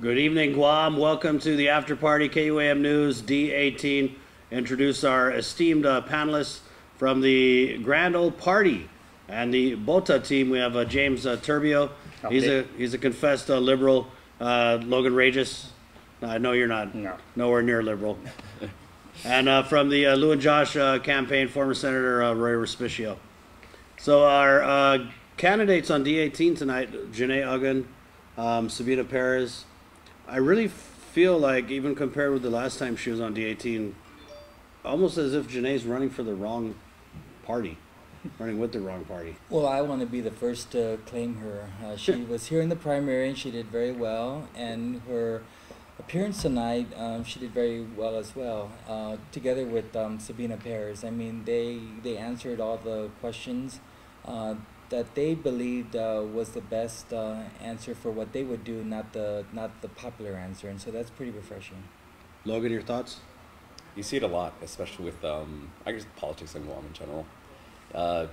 Good evening, Guam. Welcome to the after party KUAM News D18. Introduce our esteemed uh, panelists from the Grand Old Party and the Bota team. We have uh, James uh, Terbio. He's a he's a confessed uh, liberal. Uh, Logan Reyes. I know you're not. No. Nowhere near liberal. and uh, from the uh, Lou and Josh uh, campaign, former Senator uh, Rory Respicio. So our uh, candidates on D18 tonight: Janae Uggan, um, Sabina Perez. I really feel like, even compared with the last time she was on D18, almost as if Janae's running for the wrong party, running with the wrong party. Well, I want to be the first to claim her. Uh, she was here in the primary and she did very well, and her appearance tonight, um, she did very well as well, uh, together with um, Sabina Perez. I mean, they they answered all the questions uh, that they believed uh, was the best uh, answer for what they would do, not the not the popular answer, and so that's pretty refreshing. Logan, your thoughts? You see it a lot, especially with um, I guess politics in Guam in general. Uh,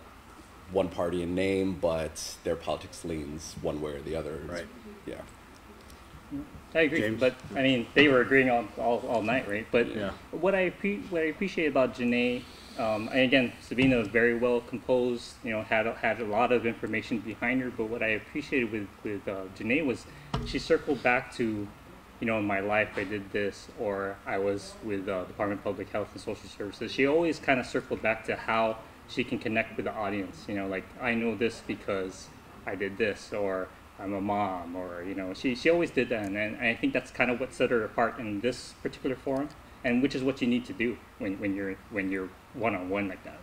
one party in name, but their politics leans one way or the other. Right. Yeah. I agree, James? but I mean, they were agreeing all, all, all night, right? But Yeah. what I appre- what I appreciate about Janae, um, and again, Sabina was very well composed. You know, had had a lot of information behind her. But what I appreciated with with uh, Janae was she circled back to, you know, in my life I did this, or I was with uh, Department of Public Health and Social Services. She always kind of circled back to how she can connect with the audience. You know, like I know this because I did this, or I'm a mom, or you know, she she always did that, and, and I think that's kind of what set her apart in this particular forum, and which is what you need to do when, when you're when you're one on one like that.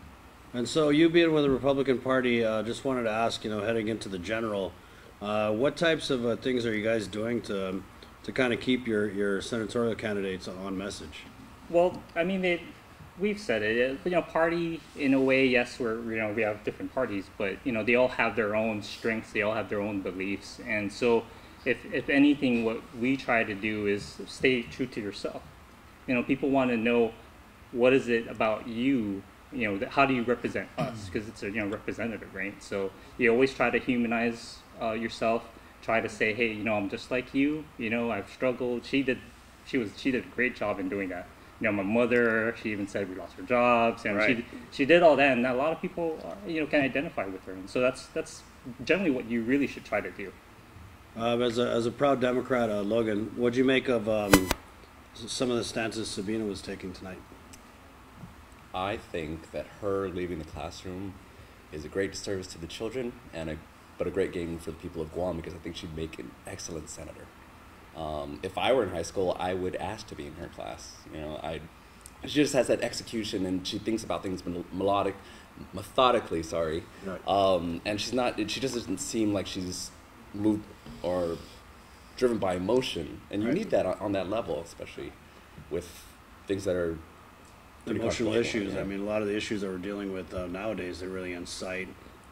And so, you being with the Republican Party, uh, just wanted to ask, you know, heading into the general, uh, what types of uh, things are you guys doing to um, to kind of keep your your senatorial candidates on message? Well, I mean, they, we've said it. uh, You know, party in a way, yes, we're you know we have different parties, but you know they all have their own strengths. They all have their own beliefs, and so if if anything, what we try to do is stay true to yourself. You know, people want to know what is it about you. You know, that, how do you represent us? Because it's a you know representative, right? So you always try to humanize uh, yourself. Try to say, hey, you know, I'm just like you. You know, I've struggled. She did she was she did a great job in doing that. You know, my mother, she even said we lost our jobs, and Right. she she did all that, and a lot of people, uh, you know, can identify with her, and so that's that's generally what you really should try to do. Uh, as a as a proud Democrat, uh, Logan, what'd you make of um, some of the stances Sabina was taking tonight? I think that her leaving the classroom is a great service to the children and a but a great gain for the people of Guam because I think she'd make an excellent senator. Um, if I were in high school, I would ask to be in her class. You know, I she just has that execution and she thinks about things melodic, methodically. Sorry, Right. um, and she's not. She just doesn't seem like she's moved or driven by emotion, and you Right. need that on, on that level, especially with things that are Emotional issues. yeah. I mean, a lot of the issues that we're dealing with uh, nowadays, they really incite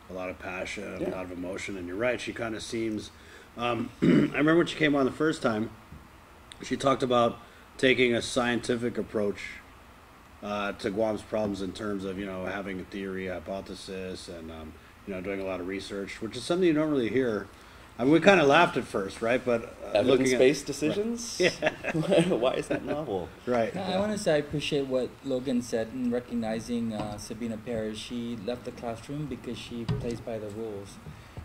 a lot of passion, a lot of emotion. And you're right, she kind of seems. Um, I remember when she came on the first time, she talked about taking a scientific approach uh, to Guam's problems in terms of you know having a theory, a hypothesis, and um, you know doing a lot of research, which is something you don't really hear. I mean, we kind of laughed at first, right? But uh, looking at evidence-based decisions. Yeah. Why is that novel? right, I want to say I appreciate what Logan said in recognizing uh, Sabina Perez. She left the classroom because she plays by the rules.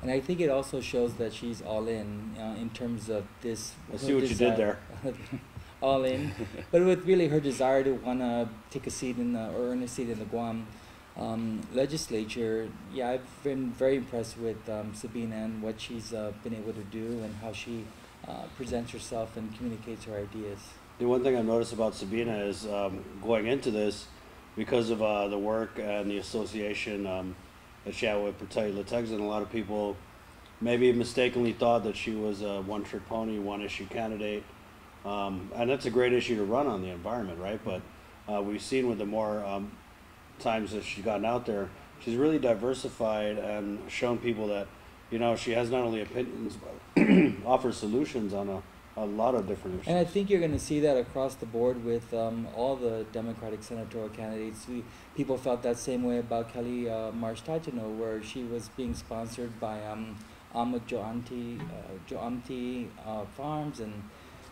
And I think it also shows that she's all in uh, in terms of this. I see her what you did desire- all in, but with really her desire to want to take a seat in the, or earn a seat in the Guam um, legislature. Yeah, I've been very impressed with um, Sabina and what she's uh, been able to do and how she uh, presents herself and communicates her ideas. The one thing I've noticed about Sabina is um, going into this, because of uh, the work and the association um, that she had with Protect and a lot of people maybe mistakenly thought that she was a one-trick pony, one-issue candidate. Um, and that's a great issue to run on the environment, right? But uh, we've seen with the more um, times that she's gotten out there, she's really diversified and shown people that, you know, she has not only opinions, but offers solutions on a, a lot of different issues. And I think you're going to see that across the board with um, all the Democratic senatorial candidates. We, people felt that same way about Kelly uh, Marsh Taitano, where she was being sponsored by um, Ahmed Joanti, uh, Joanti uh, Farms, and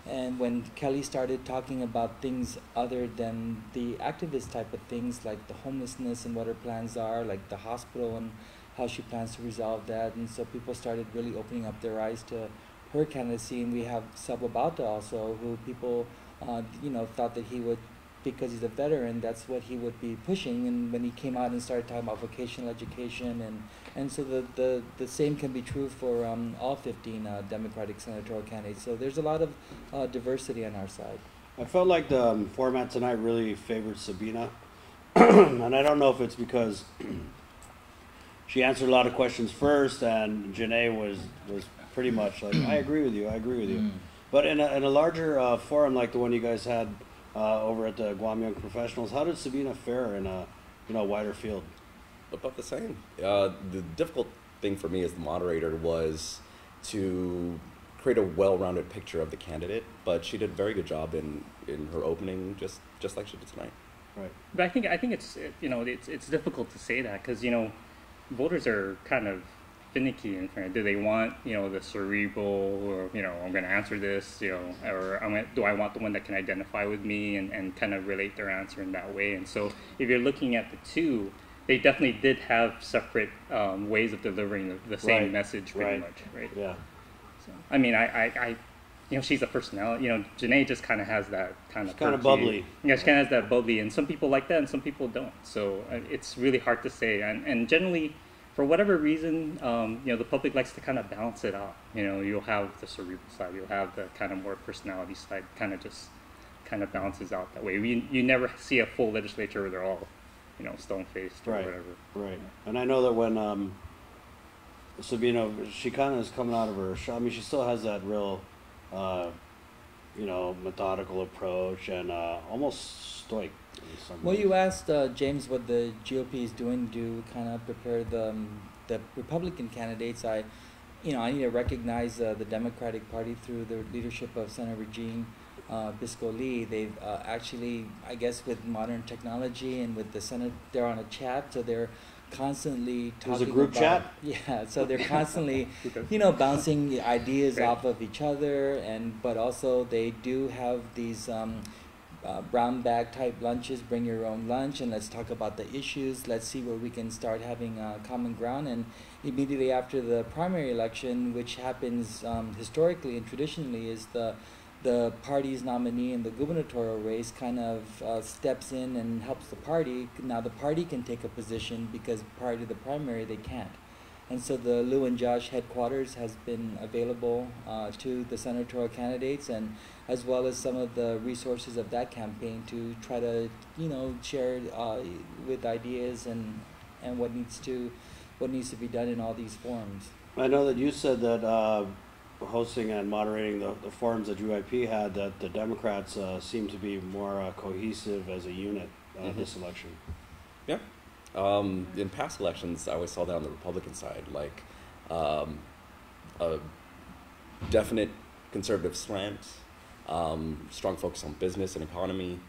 And when Kelly started talking about things other than the activist type of things, like the homelessness and what her plans are, like the hospital and how she plans to resolve that, and so people started really opening up their eyes to her candidacy. And we have Sababata also, who people, uh, you know, thought that he would, because he's a veteran, that's what he would be pushing. And when he came out and started talking about vocational education and and so the, the, the same can be true for um, all 15 uh, Democratic senatorial candidates. So there's a lot of uh, diversity on our side. I felt like the um, format tonight really favored Sabina, and I don't know if it's because she answered a lot of questions first, and Janae was was pretty much like, "I agree with you, I agree with you." Mm. But in a, in a larger uh, forum like the one you guys had uh, over at the Guam Young Professionals, how did Sabina fare in a you know wider field? About the same. Uh, the difficult thing for me as the moderator was to create a well-rounded picture of the candidate, but she did a very good job in, in her opening, just just like she did tonight. Right. But I think I think it's it- you know it's it's difficult to say that because you know voters are kind of finicky and kind of, do they want you know the cerebral or you know I'm going to answer this you know or I'm gonna, do I want the one that can identify with me and, and kind of relate their answer in that way and so if you're looking at the two they definitely did have separate um, ways of delivering the, the same Right, message pretty right. much right Yeah. so I mean I, I, I you know she's a personality you know Janae just kind of has that kind of kinda bubbly. yeah, she kind of has that bubbly, and some people like that, and some people don't. So uh, it's really hard to say. And, and generally, for whatever reason, um, you know, the public likes to kind of balance it out. You know, you'll have the cerebral side, you'll have the kind of more personality side, kind of just kind of balances out that way. We, you never see a full legislature where they're all, you know, stone faced or Right. whatever. Right. And I know that when um, Sabina, she kind of is coming out of her. I mean, she still has that real, uh, you know, methodical approach and uh, almost stoic. Well, you asked uh, James what the GOP is doing to kind of prepare the um, the Republican candidates. I, you know, I need to recognize uh, the Democratic Party through the leadership of Senator Jean uh, Biscoe Lee. They've uh, actually, I guess, with modern technology and with the Senate, they're on a chat, so they're constantly There's talking a group about, chat? Yeah, so they're constantly Okay. you know bouncing ideas Right. off of each other and but also they do have these um, uh, brown bag type lunches bring your own lunch and let's talk about the issues let's see where we can start having uh, common ground and immediately after the primary election which happens um, historically and traditionally is the the party's nominee in the gubernatorial race kind of uh, steps in and helps the party. Now the party can take a position because prior to the primary they can't. And so the Lou and Josh headquarters has been available uh, to the senatorial candidates and as well as some of the resources of that campaign to try to, you know, share uh, with ideas and, and what needs to what needs to be done in all these forums. I know that you said that uh, hosting and moderating the, the forums that UIP had, that the Democrats uh, seem to be more uh, cohesive as a unit uh, Mhm. this election. Yeah. Um, in past elections, I always saw that on the Republican side, like um, a definite conservative slant, um, strong focus on business and economy.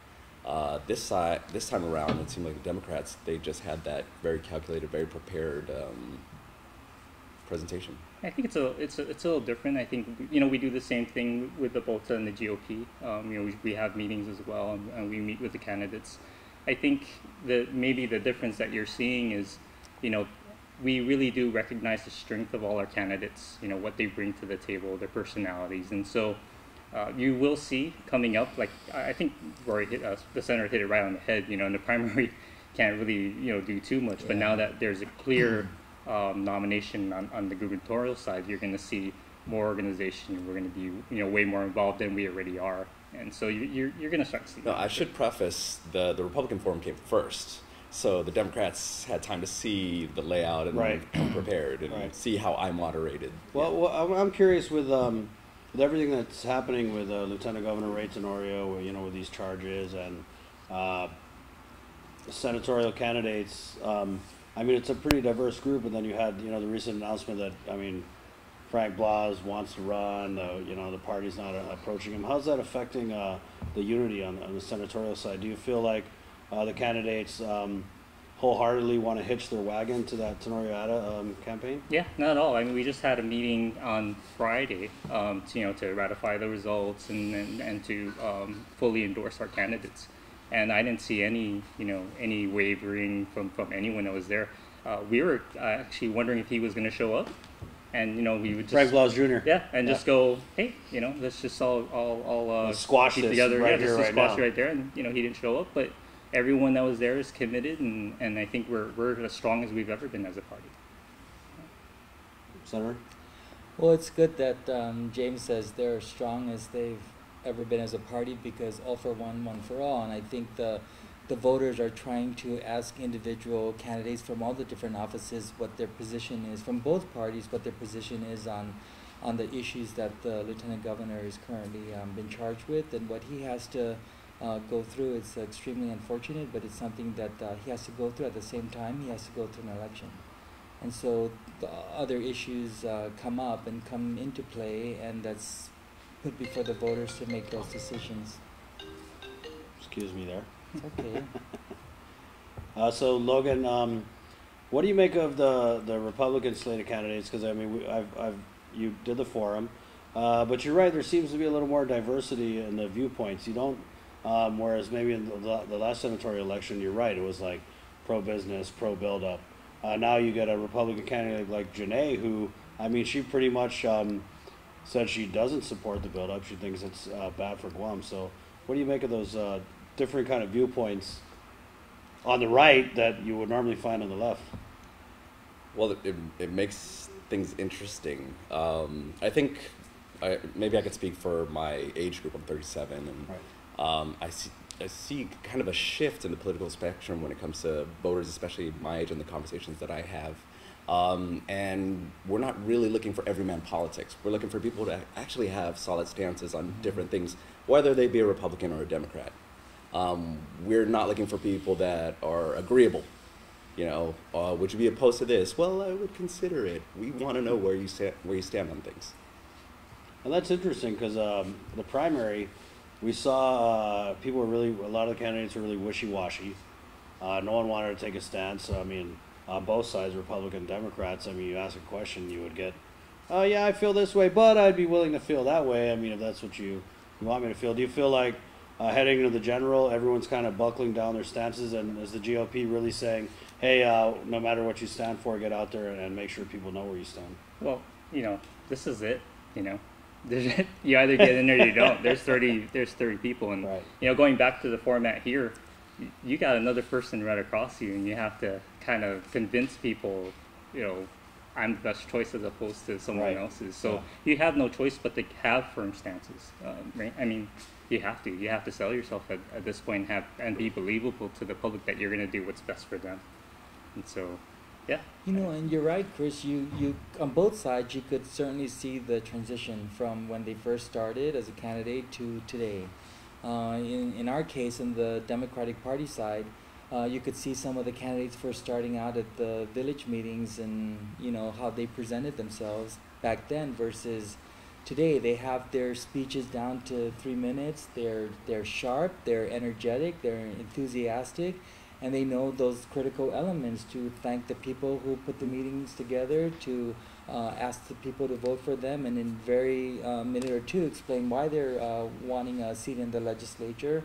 Uh, this side, this time around, it seemed like the Democrats they just had that very calculated, very prepared um, presentation. I think it's a it's a, it's a little different. I think you know we do the same thing with the Volta and the GOP. Um, you know we, we have meetings as well, and, and we meet with the candidates. I think that maybe the difference that you're seeing is, you know, we really do recognize the strength of all our candidates. You know what they bring to the table, their personalities, and so. Uh, you will see coming up, like I think Rory hit us, the senator hit it right on the head. You know, in the primary, can't really you know do too much. But now that there's a clear um, nomination on, on the gubernatorial side, you're going to see more organization. We're going to be you know way more involved than we already are, and so you, you're you're going to start seeing. No, that. I should preface the the Republican forum came first, so the Democrats had time to see the layout and Right. come prepared and Right. see how I moderated. Well, well I'm, I'm curious with um, with everything that's happening with uh, Lieutenant Governor Ray Tenorio, you know, with these charges and uh, senatorial candidates. Um, I mean, it's a pretty diverse group, and then you had, you know, the recent announcement that I mean, Frank Blas wants to run. You know, the party's not approaching him. How's that affecting uh, the unity on, on the senatorial side? Do you feel like uh, the candidates um, wholeheartedly want to hitch their wagon to that Tenorio Ada um, campaign? Yeah, not at all. I mean, we just had a meeting on Friday, um, to, you know, to ratify the results and, and, and to um, fully endorse our candidates. And I didn't see any, you know, any wavering from, from anyone that was there. Uh, we were uh, actually wondering if he was going to show up, and you know, we would just Frank Blas Jr. yeah, and Yeah. just go, hey, you know, let's just all all all uh, Let's squash keep this together. right yeah, here, just right squash now. right there. And you know, he didn't show up, but everyone that was there is committed, and and I think we're we're as strong as we've ever been as a party. Senator? Well, it's good that um, James says they're as strong as they've ever been as a party because all for one, one for all. And I think the the voters are trying to ask individual candidates from all the different offices what their position is from both parties, what their position is on on the issues that the lieutenant governor is currently um, been charged with and what he has to uh, go through. It's extremely unfortunate, but it's something that uh, he has to go through. At the same time, he has to go through an election. And so the other issues uh, come up and come into play, and that's put before the voters to make those decisions. Excuse me there. Okay. Uh, so Logan, um, what do you make of the the Republican slate of candidates? Because I mean, we, I've, I've you did the forum, uh, but you're right. There seems to be a little more diversity in the viewpoints. You don't, um, whereas maybe in the, the last senatorial election, you're right. It was like pro business, pro build up. Uh, now you get a Republican candidate like Janae, who I mean, she pretty much um, said she doesn't support the build up. She thinks it's uh, bad for Guam. So, what do you make of those uh, different kind of viewpoints? on the right that you would normally find on the left. Well, it, it, makes things interesting. Um, I think I, maybe I could speak for my age group. I'm 37, and um, I see I see kind of a shift in the political spectrum when it comes to voters, especially my age, and the conversations that I have. Um, and we're not really looking for everyman politics. We're looking for people to actually have solid stances on different things, whether they be a Republican or a Democrat. Um, we're not looking for people that are agreeable. You know, uh, would you be opposed to this? Well, I would consider it. We want to know where you stand, where you stand on things. And that's interesting because um, the primary, we saw uh, people were really, a lot of the candidates were really wishy washy. Uh, no one wanted to take a stance. I mean, on both sides, Republican, Democrats, I mean, you ask a question, you would get, oh, yeah, I feel this way, but I'd be willing to feel that way. I mean, if that's what you, you want me to feel. Do you feel like uh, heading into the general, everyone's kind of buckling down their stances, and is the GOP really saying, hey, uh, no matter what you stand for, get out there and, and make sure people know where you stand? Well, you know, this is it. You know, you either get in there or you don't. There's thirty. There's thirty people, and Right. you know, going back to the format here, you got another person right across you, and you have to kind of convince people, you know, I'm the best choice as opposed to someone Right. else's. So Yeah. you have no choice but to have firm stances, um, right? I mean, you have to. You have to sell yourself at, at this point and have and be believable to the public that you're going to do what's best for them. And so, yeah. You know, and you're right, Chris. You you on both sides, you could certainly see the transition from when they first started as a candidate to today. Uh, in in our case, in the Democratic Party side, uh, you could see some of the candidates first starting out at the village meetings and you know how they presented themselves back then versus today. They have their speeches down to three minutes. They're they're sharp. They're energetic. They're enthusiastic and they know those critical elements to thank the people who put the meetings together, to uh, ask the people to vote for them, and in very uh, minute or two explain why they're uh, wanting a seat in the legislature.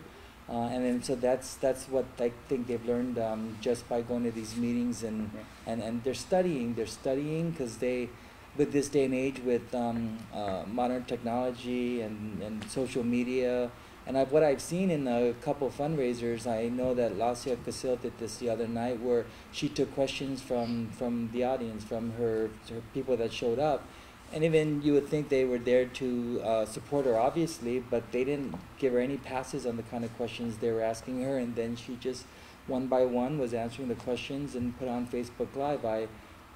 Uh, and then so that's that's what I think they've learned um, just by going to these meetings and Yeah. and, and they're studying. They're studying because they, with this day and age, with um, uh, modern technology and, and social media, and I've, what I've seen in a couple fundraisers, I know that Lacia Casil did this the other night, where she took questions from from the audience, from her, her people that showed up, and even you would think they were there to uh, support her, obviously, but they didn't give her any passes on the kind of questions they were asking her, and then she just one by one was answering the questions and put on Facebook Live. I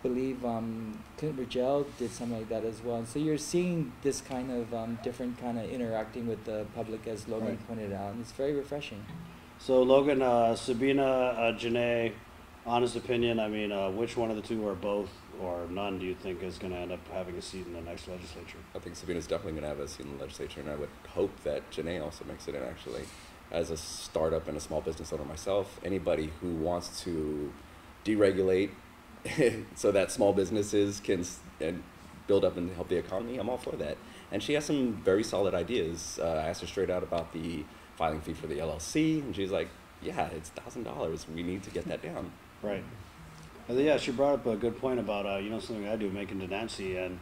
believe um, Clynt Ridgell did something like that as well. And so you're seeing this kind of um, different kind of interacting with the public, as Logan Right. pointed out, and it's very refreshing. So Logan, uh, Sabina, uh, Janae, honest opinion. I mean, uh, which one of the two or both or none do you think is going to end up having a seat in the next legislature? I think Sabina's definitely going to have a seat in the legislature, and I would hope that Janae also makes it in. Actually, as a startup and a small business owner myself, anybody who wants to deregulate so that small businesses can and build up and help the economy. I'm all for that. And she has some very solid ideas. Uh, I asked her straight out about the filing fee for the LLC, and she's like, "Yeah, it's thousand dollars. We need to get that down." Right. And then, yeah, she brought up a good point about uh, you know something I do making Denancy, and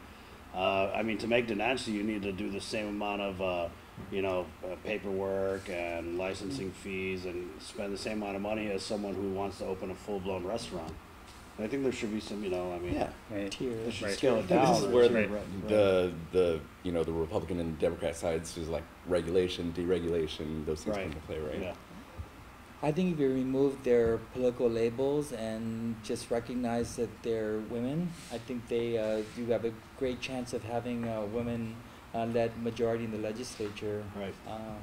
uh, I mean to make Denancy, you need to do the same amount of uh, you know uh, paperwork and licensing fees, and spend the same amount of money as someone who wants to open a full blown restaurant. And I think there should be some, you know, I mean, Yeah. Right. they should Right. scale it down. this is where. Right. the the you know the Republican and Democrat sides is like regulation, deregulation, those things Right. come into play, right? Yeah. I think if you remove their political labels and just recognize that they're women, I think they uh, do have a great chance of having a women-led majority in the legislature. Right. Uh,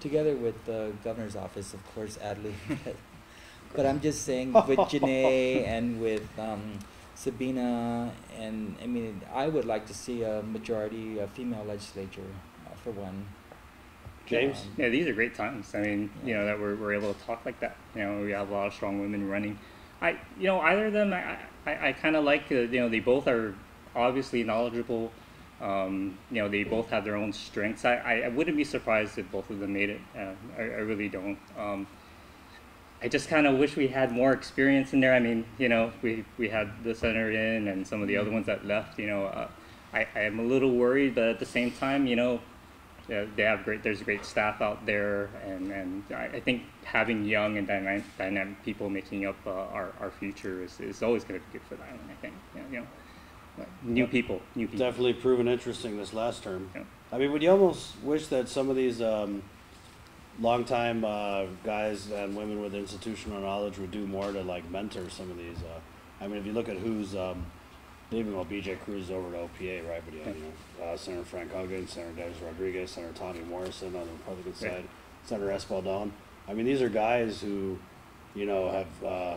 together with the governor's office, of course, Adley. but I'm just saying with Janae and with um, Sabina, and I mean, I would like to see a majority uh, female legislature uh, for one. James? Yeah, these are great times. I mean, you know, that we're, we're able to talk like that. You know, we have a lot of strong women running. I, you know, either of them, I, I, I kind of like, uh, you know, they both are obviously knowledgeable. Um, you know, they both have their own strengths. I, I, I wouldn't be surprised if both of them made it. Uh, I, I really don't. Um, I just kind of wish we had more experience in there. I mean, you know, we, we had the center in and some of the other ones that left, you know, uh, I, I am a little worried, but at the same time, you know, yeah, they have great. There's great staff out there, and and I, I think having young and dynamic, dynamic people making up uh, our our future is, is always going to be good for the island. I think Yeah, you know, like, new people, new people. Definitely proven interesting this last term. Yeah. I mean, would you almost wish that some of these um, longtime uh, guys and women with institutional knowledge would do more to like mentor some of these? Uh, I mean, if you look at who's um, leaving, well, BJ Cruz is over to OPA, right? But yeah, you know, uh, Senator Frank Aguon, Senator Dennis Rodriguez, Senator Tommy Morrison on the Republican Yeah. side, Senator Espaldon. I mean, these are guys who, you know, have uh,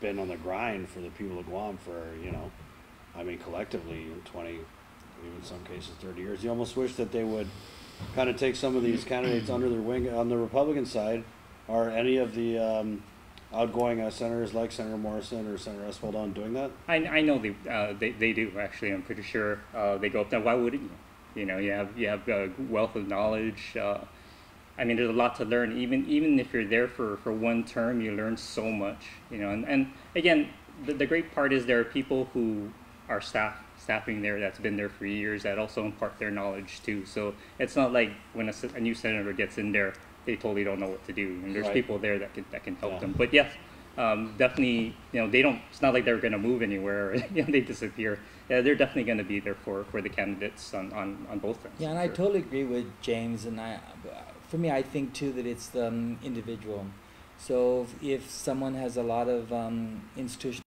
been on the grind for the people of Guam for, you know, I mean, collectively, 20, even in some cases, 30 years. You almost wish that they would kind of take some of these candidates under their wing on the Republican side. Are any of the um, outgoing uh, senators like Senator Morrison or Senator Espaldon doing that? I, I know they, uh, they they do actually. I'm pretty sure uh, they go up there. Why wouldn't you? You know, you have you have a wealth of knowledge. Uh, I mean, there's a lot to learn. Even even if you're there for, for one term, you learn so much. You know, and, and again, the, the great part is there are people who are staff staffing there that's been there for years that also impart their knowledge too. So it's not like when a, a new senator gets in there, they totally don't know what to do. And there's Right. people there that can that can help Yeah. them. But yes, um, definitely, you know, they don't. It's not like they're going to move anywhere. You know, they disappear. Yeah, they're definitely going to be there for, for the candidates on, on, on both fronts. Yeah, and for I totally agree with James. And I, for me, I think too that it's the um, individual. So if, if someone has a lot of um, institutional